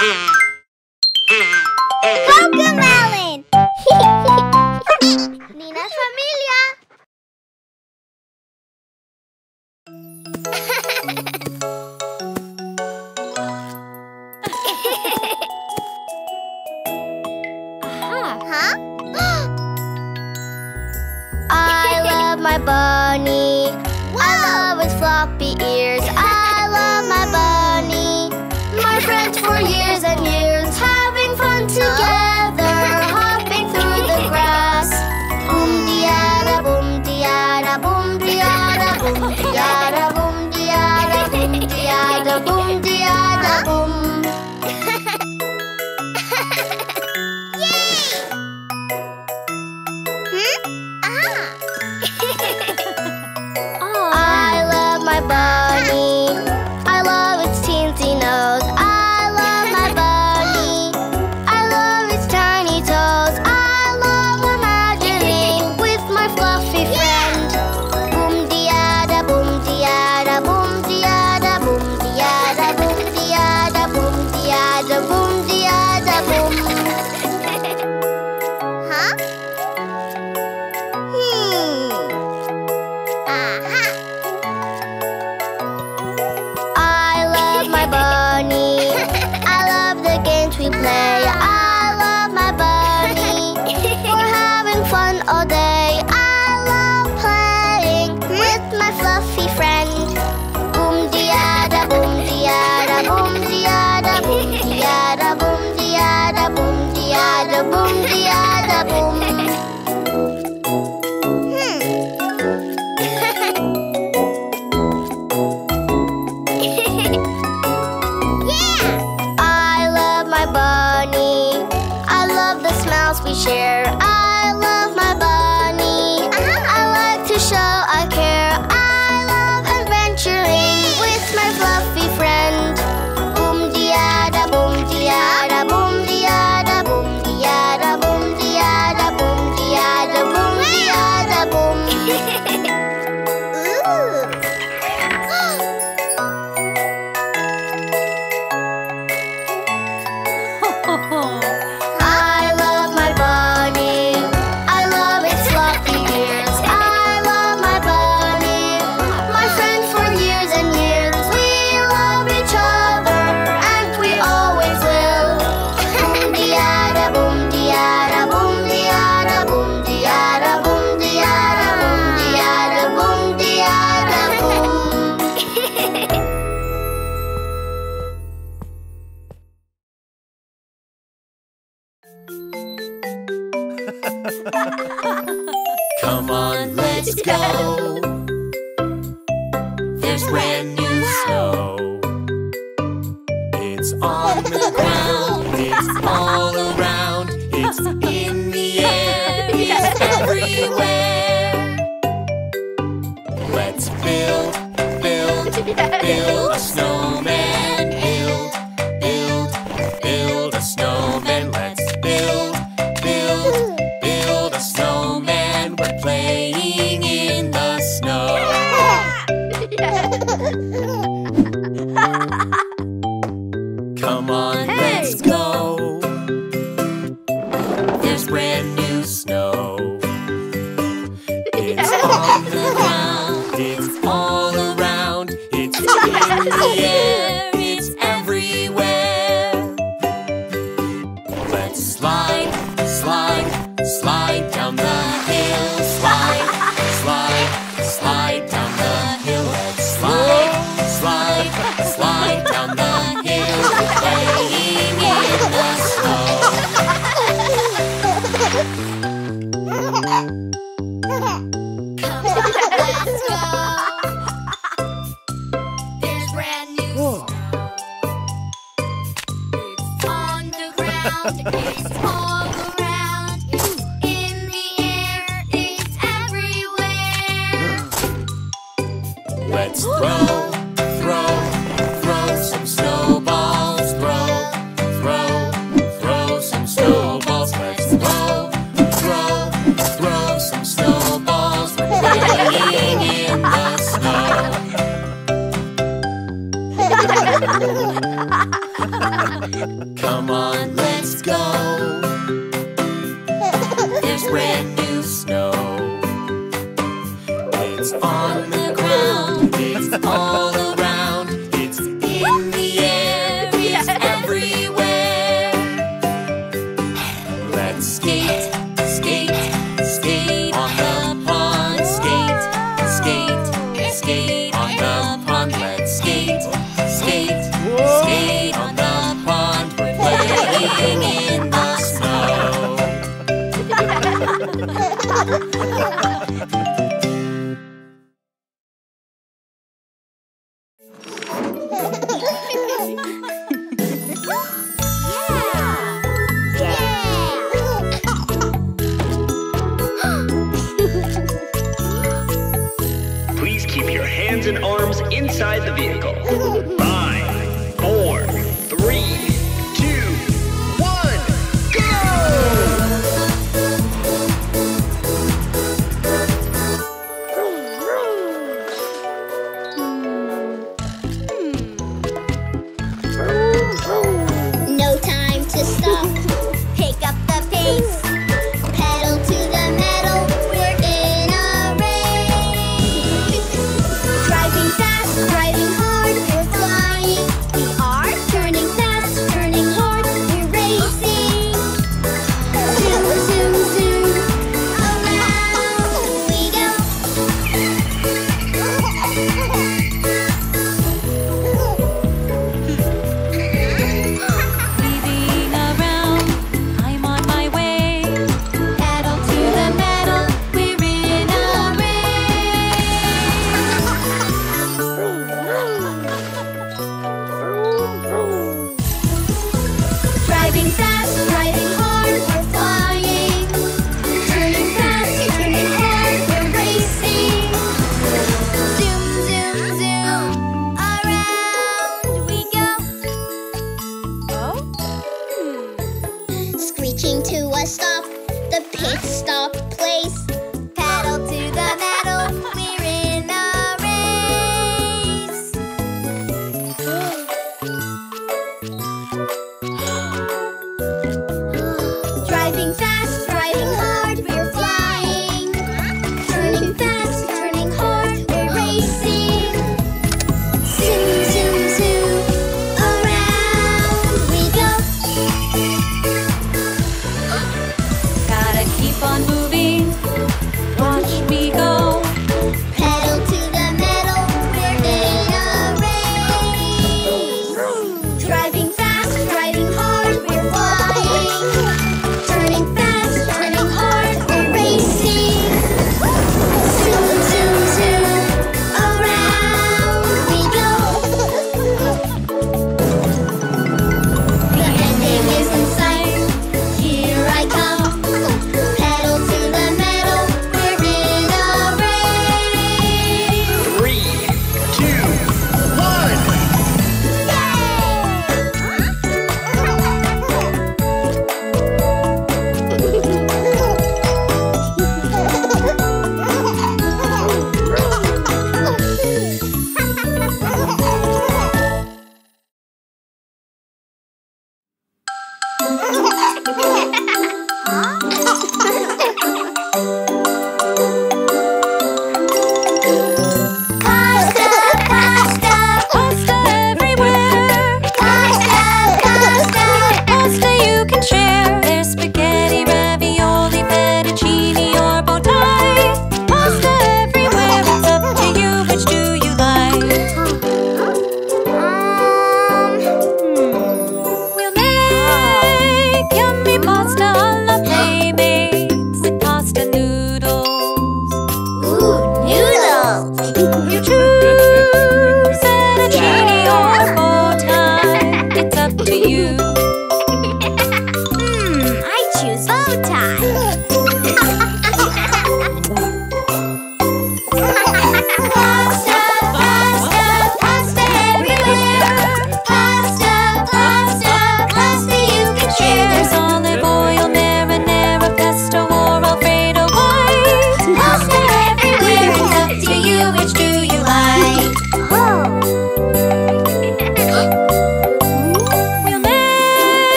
Cocomelon! Nina's familia! Share.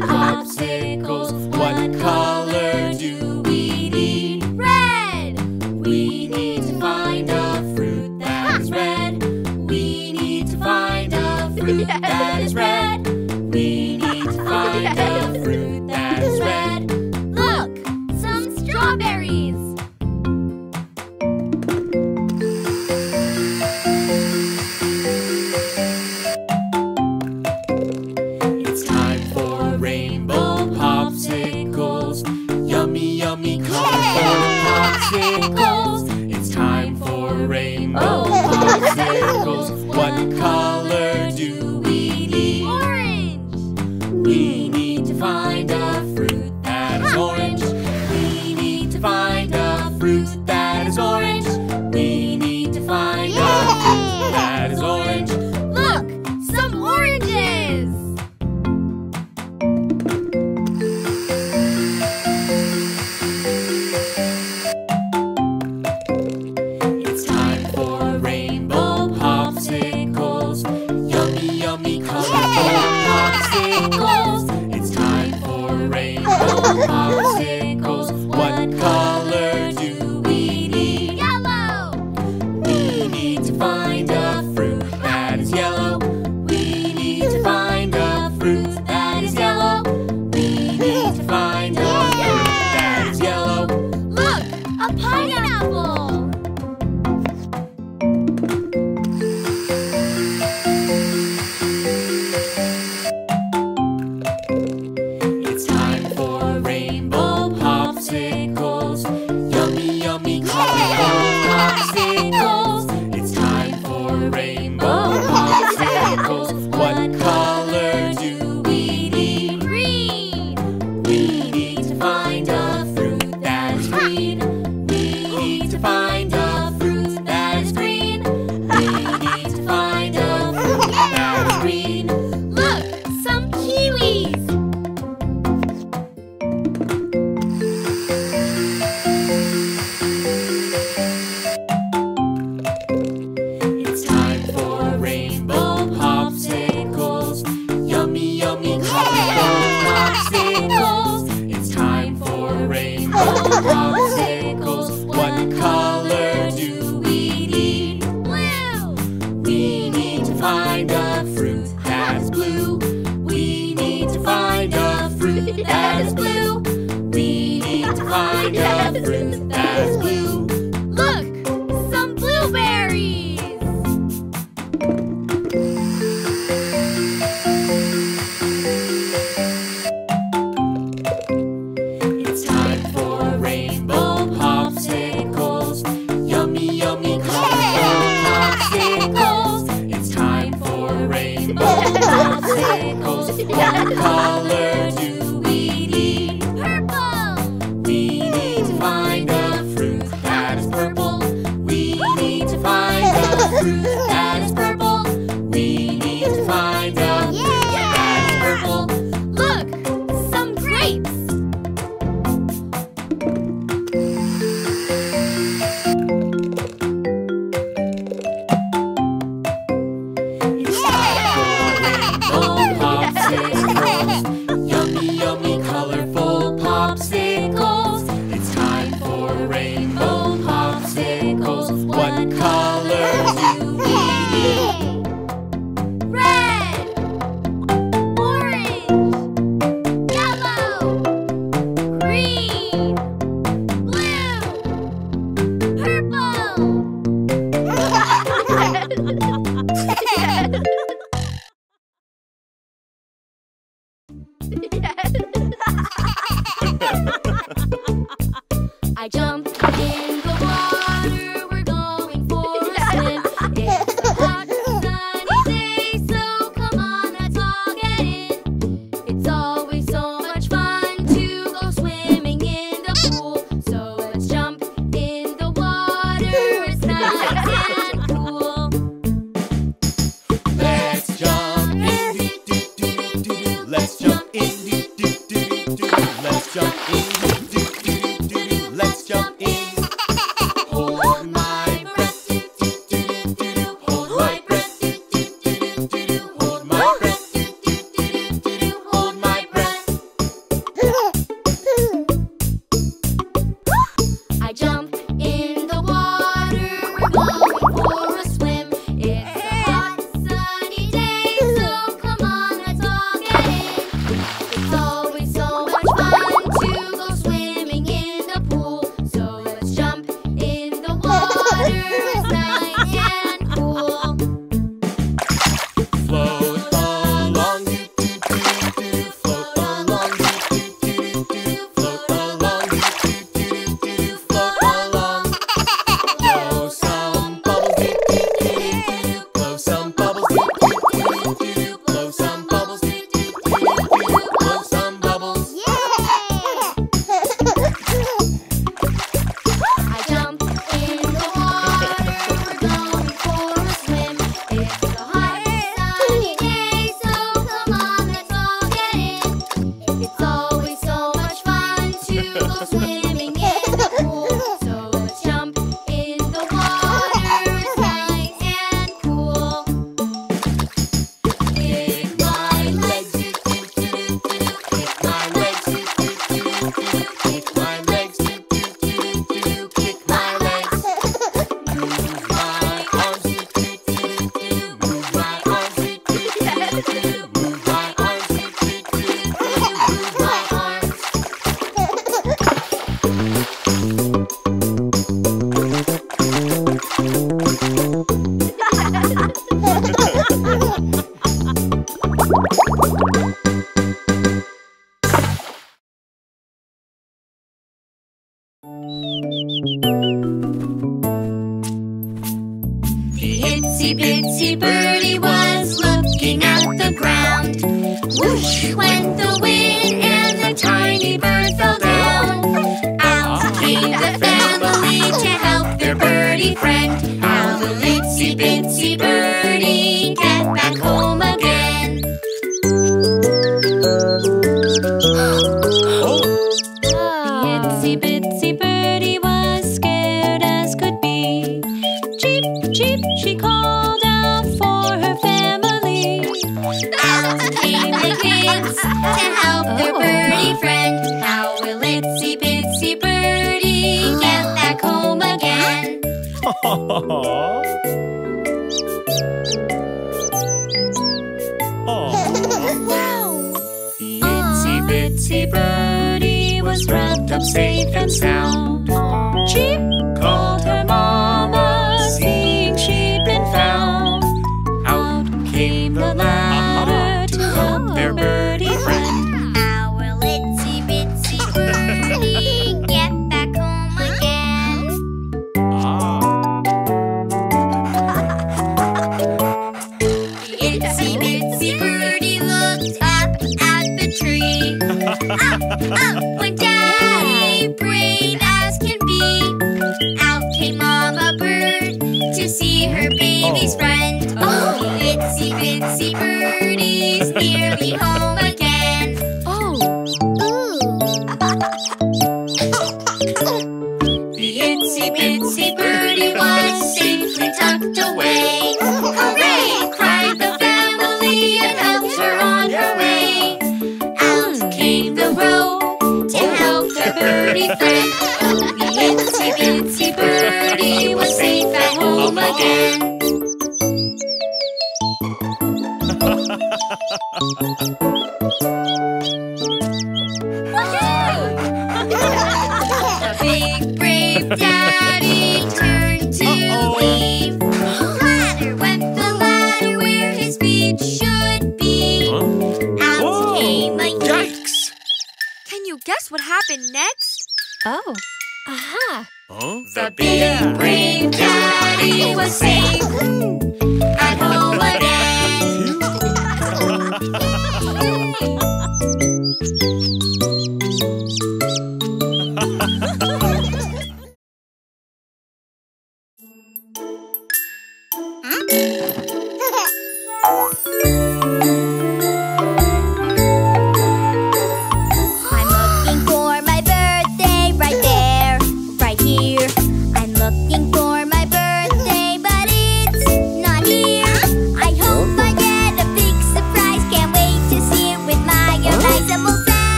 Popsicles. What color do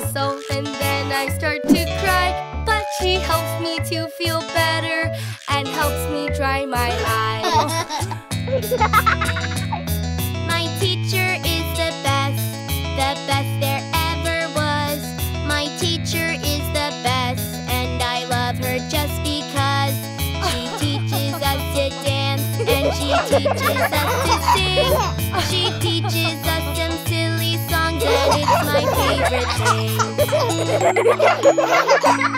myself and then I start to cry. But she helps me to feel better and helps me dry my eyes. My teacher is the best, the best there ever was. My teacher is the best and I love her just because. She teaches us to dance and she teaches us Ha ha ha ha!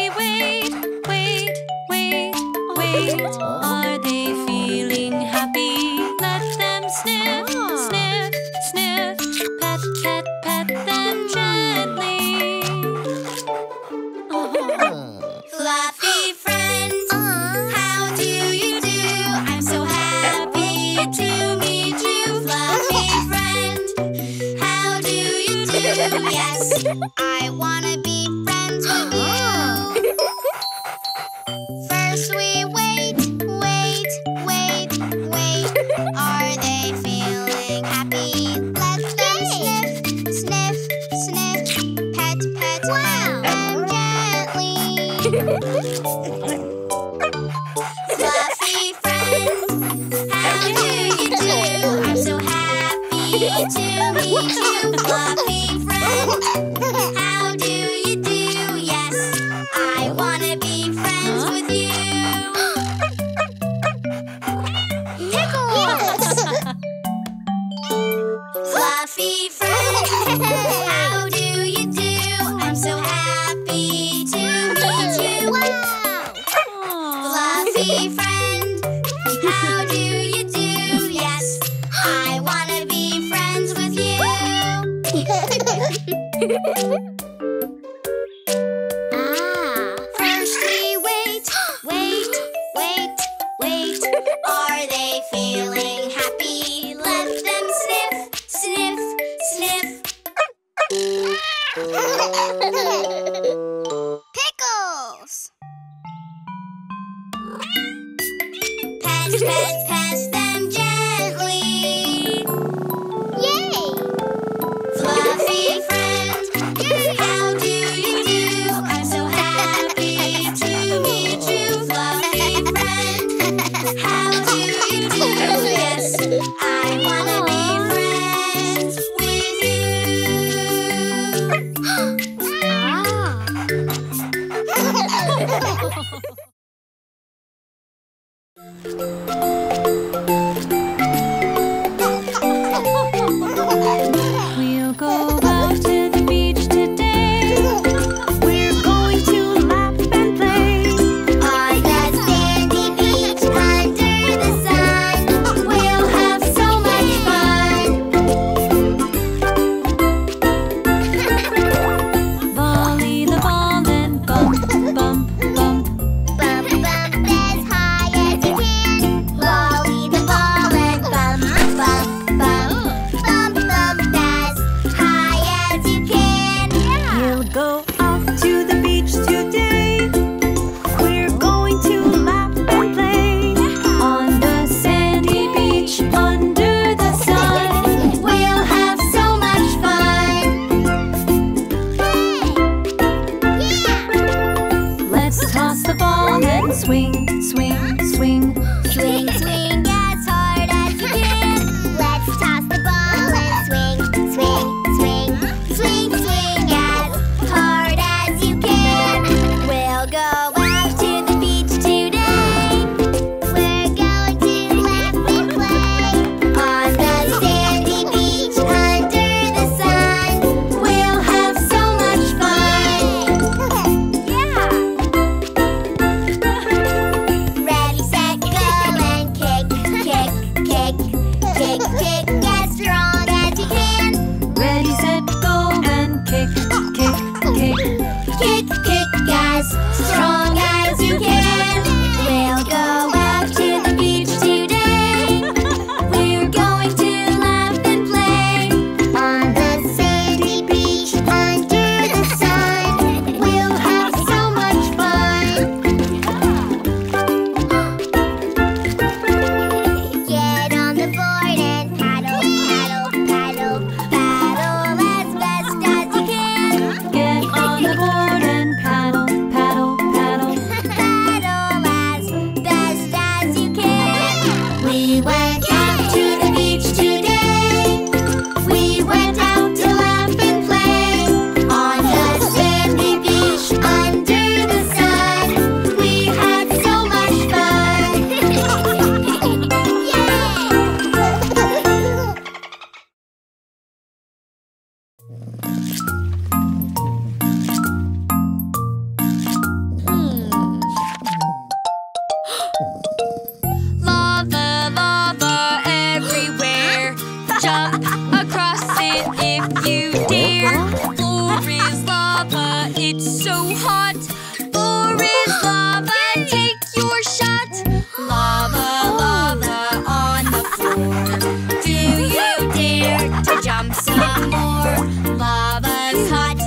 Thank. Lava's hot,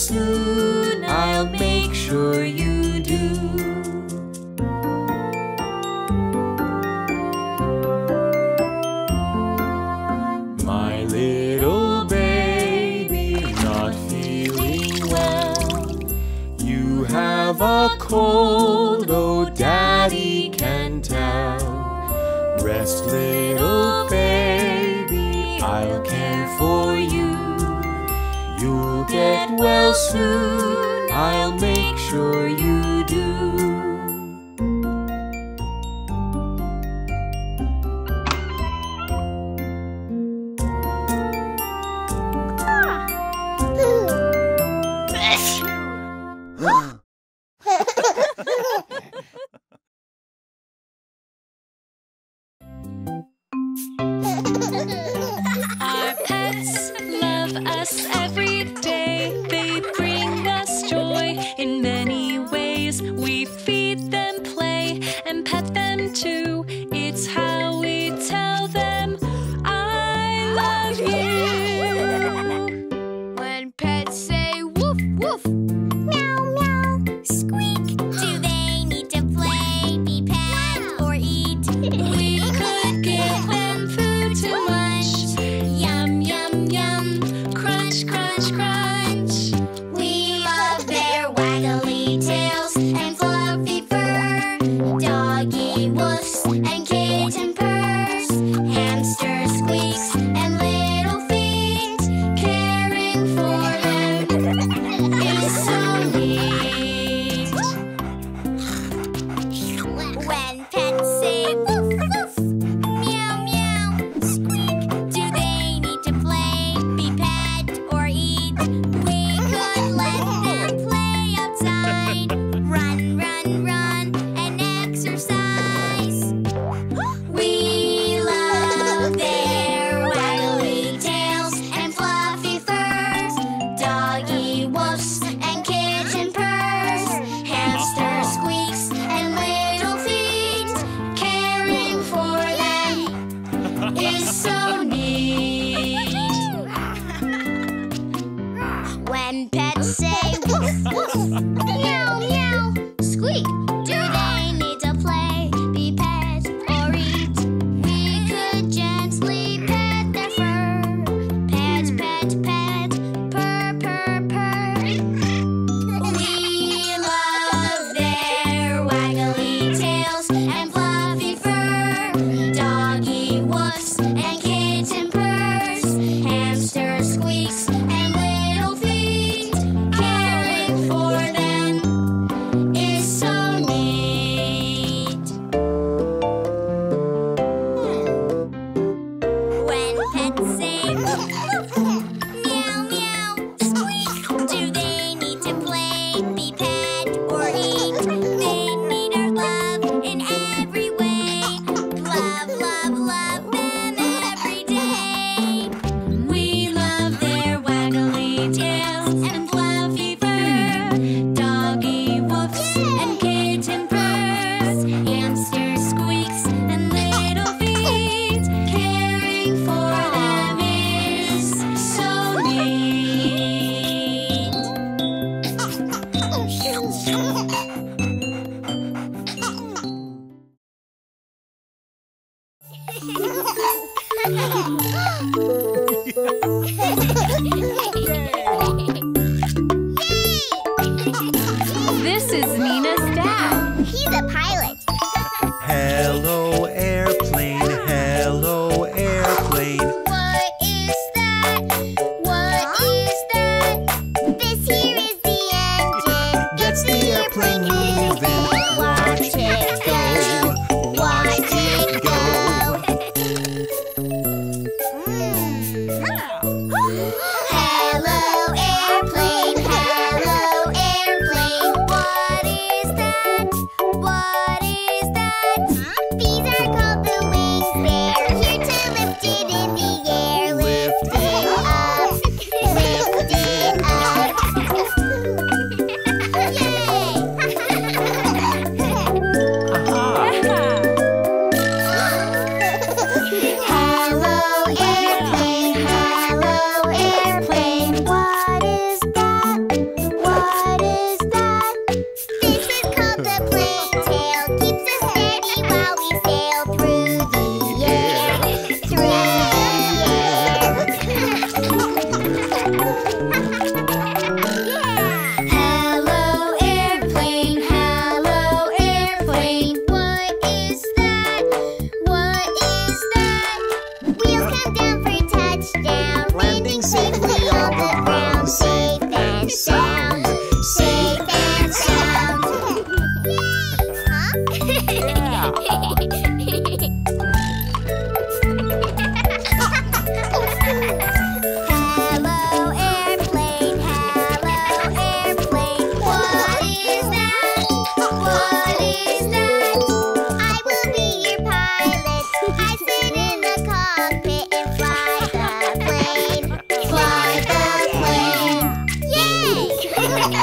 soon I'll make sure you do. my little baby you have a cold, oh daddy can tell. Rest little baby, I'll care for well soon. I'll make sure you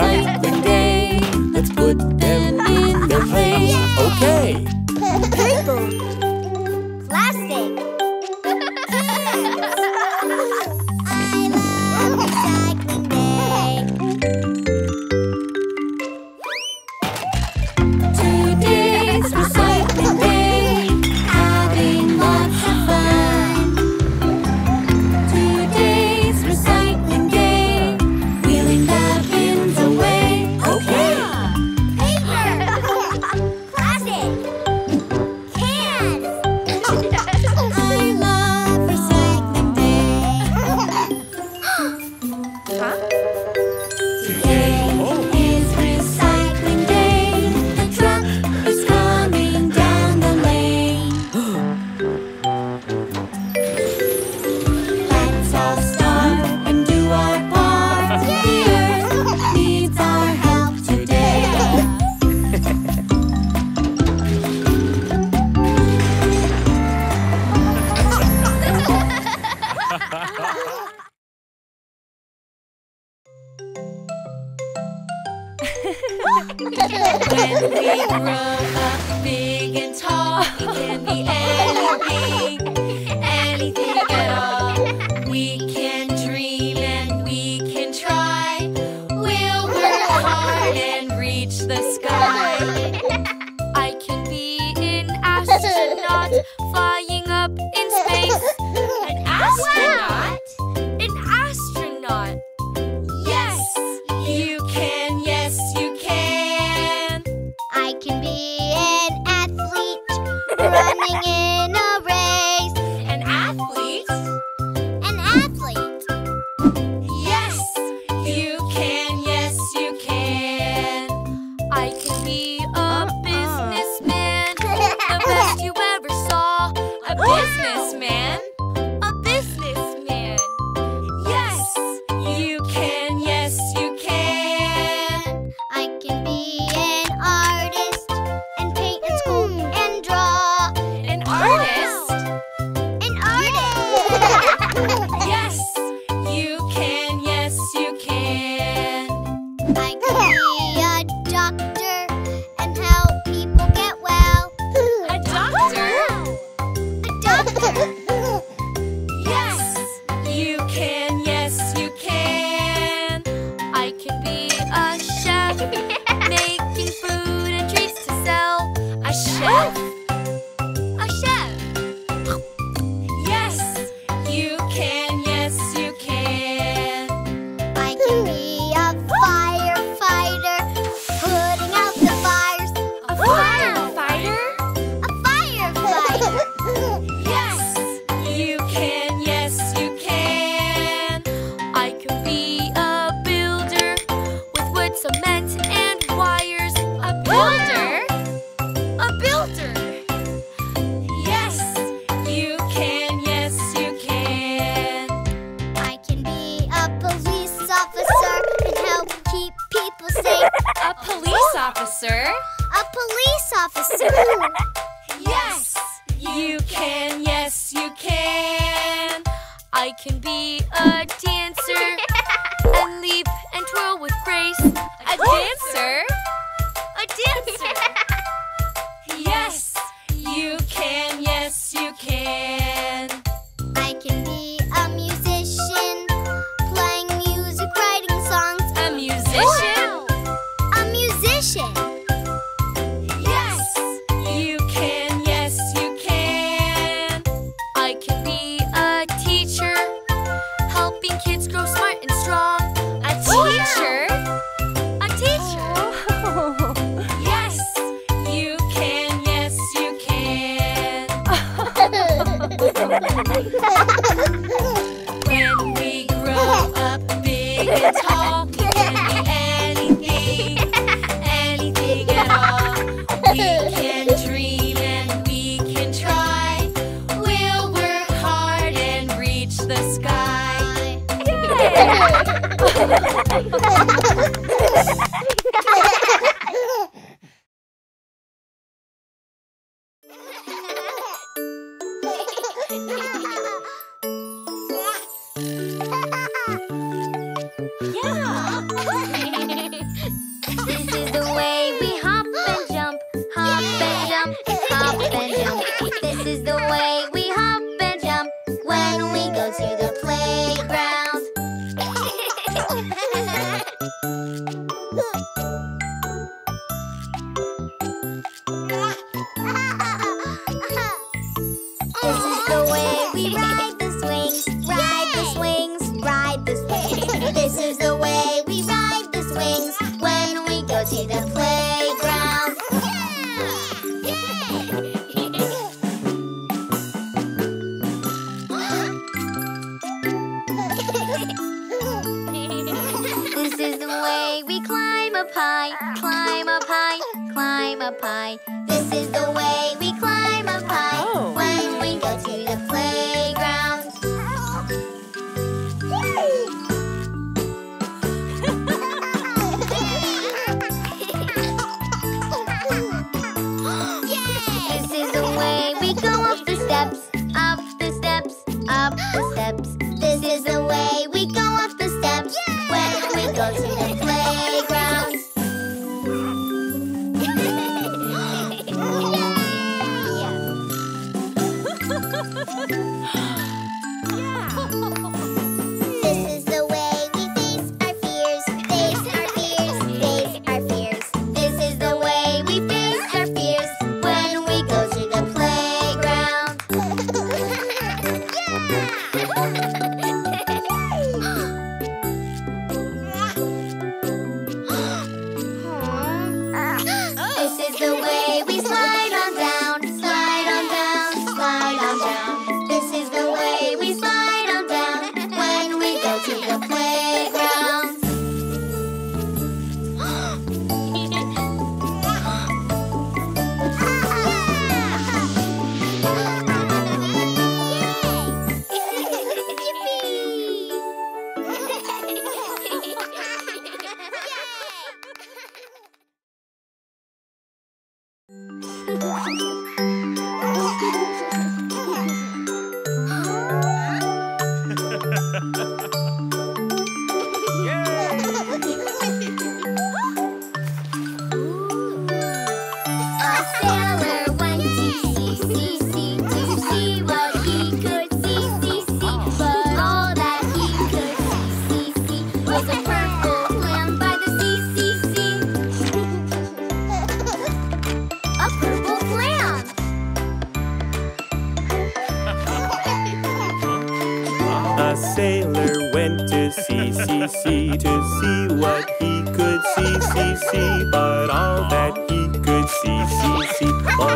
Recite the day. Let's put them in their place. Okay. Paper.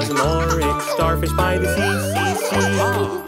Was an orange starfish by the sea, sea, sea.